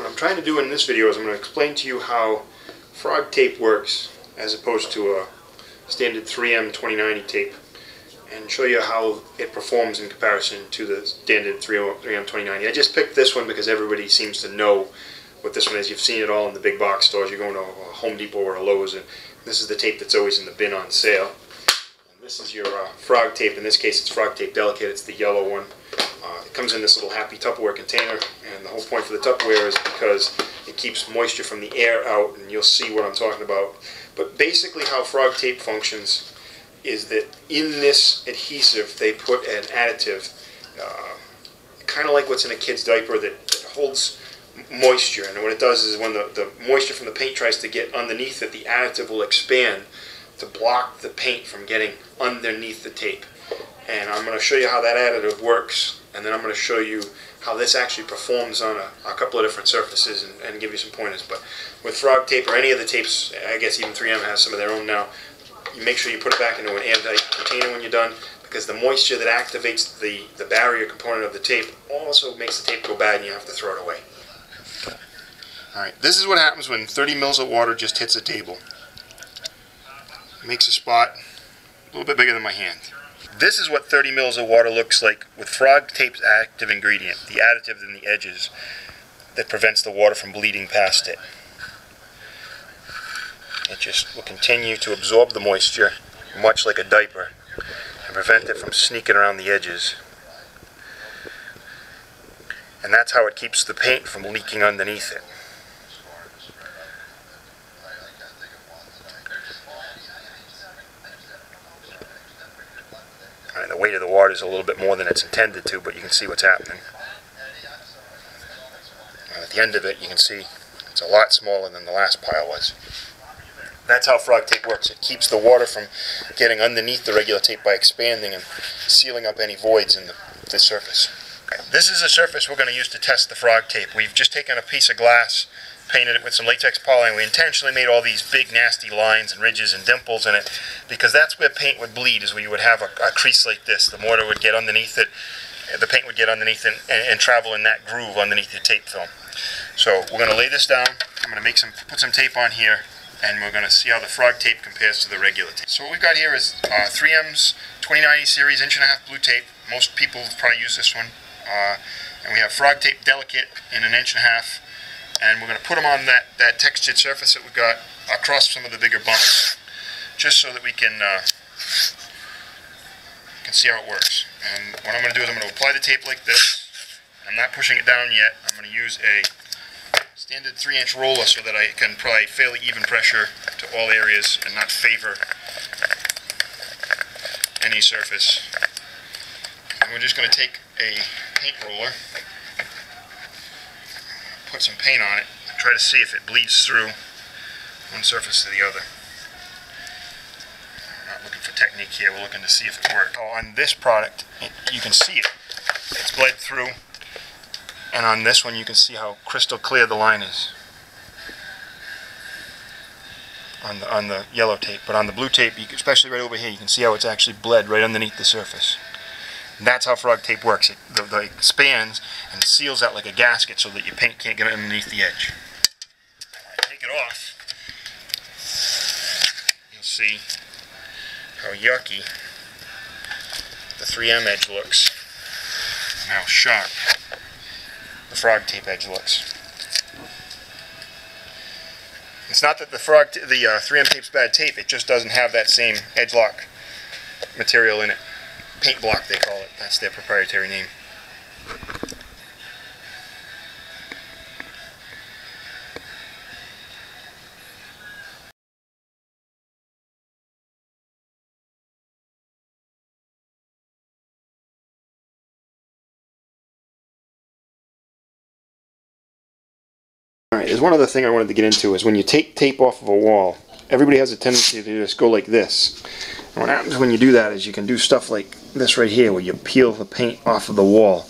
What I'm trying to do in this video is I'm going to explain to you how frog tape works as opposed to a standard 3M 2090 tape and show you how it performs in comparison to the standard 3M 2090. I just picked this one because everybody seems to know what this one is. You've seen it all in the big box stores. You're going to a Home Depot or a Lowe's and this is the tape that's always in the bin on sale. And this is your uh, frog tape. In this case it's frog tape delicate. It's the yellow one. Uh, it comes in this little happy Tupperware container and the whole point for the Tupperware is because it keeps moisture from the air out and you'll see what I'm talking about. But basically how frog tape functions is that in this adhesive they put an additive, uh, kind of like what's in a kid's diaper that, that, holds moisture. And what it does is when the, the moisture from the paint tries to get underneath it, the additive will expand to block the paint from getting underneath the tape. And I'm going to show you how that additive works, and then I'm going to show you how this actually performs on a, a couple of different surfaces and, and, give you some pointers. But with frog tape or any of the tapes, I guess even 3M has some of their own now, you make sure you put it back into an airtight container when you're done because the moisture that activates the, the barrier component of the tape also makes the tape go bad and you have to throw it away. Alright, this is what happens when 30 mils of water just hits a table. It makes a spot a little bit bigger than my hand. This is what 30 mils of water looks like with frog tape's active ingredient, the additive in the edges that prevents the water from bleeding past it. It just will continue to absorb the moisture, much like a diaper, and prevent it from sneaking around the edges. And that's how it keeps the paint from leaking underneath it. the weight of the water is a little bit more than it's intended to, but you can see what's happening. And at the end of it, you can see it's a lot smaller than the last pile was. That's how frog tape works. It keeps the water from getting underneath the regular tape by expanding and sealing up any voids in the, the surface. This is a surface we're going to use to test the frog tape. We've just taken a piece of glass painted it with some latex poly. We intentionally made all these big nasty lines and ridges and dimples in it because that's where paint would bleed is where you would have a, a crease like this. The mortar would get underneath it, the paint would get underneath it and, and travel in that groove underneath the tape film. So we're going to lay this down. I'm going to make some, put some tape on here and we're going to see how the frog tape compares to the regular tape. So what we've got here is uh, 3M's 2090 series inch and a half blue tape. Most people probably use this one. Uh, and we have frog tape delicate in an inch and a half and we're going to put them on that, that textured surface that we've got across some of the bigger bumps just so that we can, uh, can see how it works. And what I'm going to do is I'm going to apply the tape like this. I'm not pushing it down yet. I'm going to use a standard 3 inch roller so that I can apply fairly even pressure to all areas and not favor any surface. And we're just going to take a paint roller put some paint on it, and try to see if it bleeds through one surface to the other. We're not looking for technique here, we're looking to see if it works. Oh, on this product, you can see it. It's bled through, and on this one you can see how crystal clear the line is. On the, on the yellow tape, but on the blue tape, especially right over here, you can see how it's actually bled right underneath the surface. And that's how frog tape works. It the, the expands and seals out like a gasket so that your paint can't get underneath the edge. Take it off. You'll see how yucky the 3M edge looks and how sharp the frog tape edge looks. It's not that the frog, the uh, 3M tape's bad tape. It just doesn't have that same edge lock material in it paint block they call it. That's their proprietary name. Alright, there's one other thing I wanted to get into is when you take tape off of a wall, everybody has a tendency to just go like this. And what happens when you do that is you can do stuff like this right here where you peel the paint off of the wall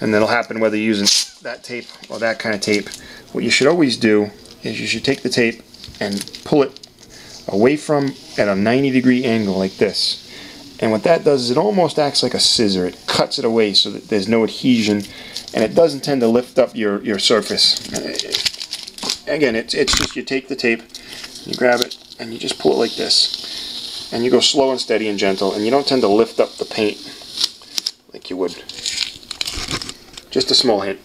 and that'll happen whether you're using that tape or that kind of tape. What you should always do is you should take the tape and pull it away from at a 90 degree angle like this And what that does is it almost acts like a scissor. It cuts it away so that there's no adhesion and it doesn't tend to lift up your, your surface. Again, it's, it's just you take the tape, you grab it, and you just pull it like this. And you go slow and steady and gentle, and you don't tend to lift up the paint like you would. Just a small hint.